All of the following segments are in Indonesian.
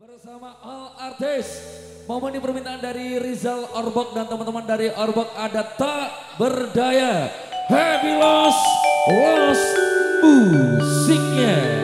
Bersama All Artis. Memenuhi permintaan dari Rizal Orbok dan teman-teman dari Orbok ada tak berdaya. Happy Loss Loss musiknya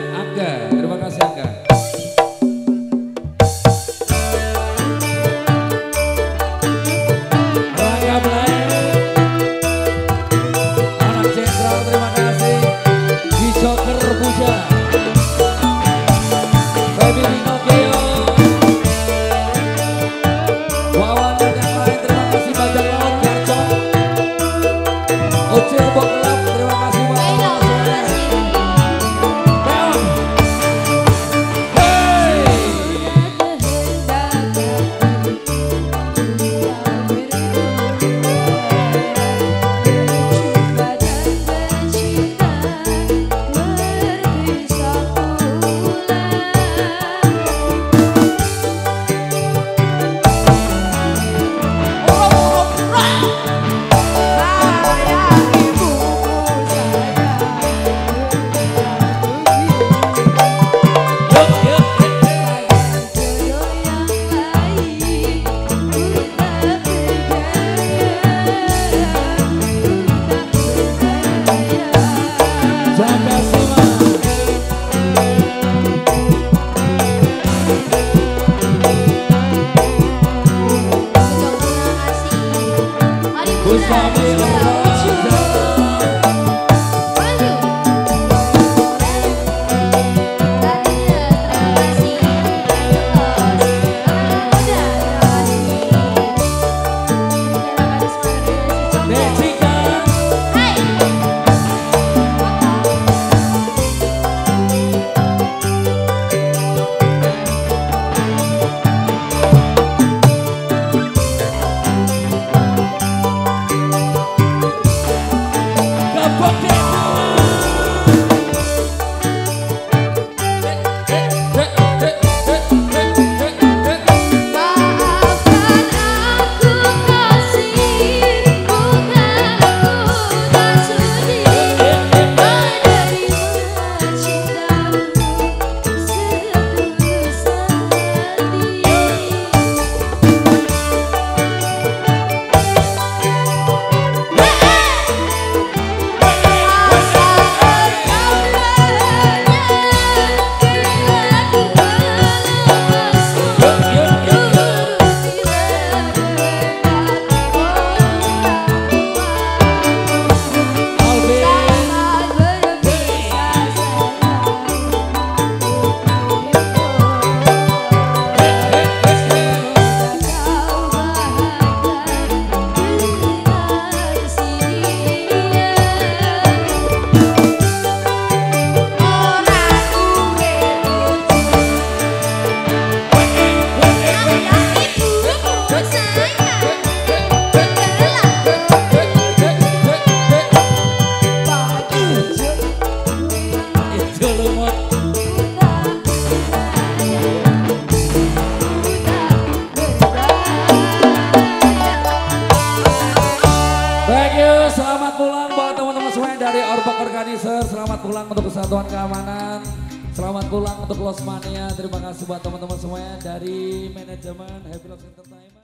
Organizer. Selamat pulang untuk kesatuan keamanan. Selamat pulang untuk Losmania. Terima kasih buat teman-teman semuanya dari manajemen Happy Loss Entertainment.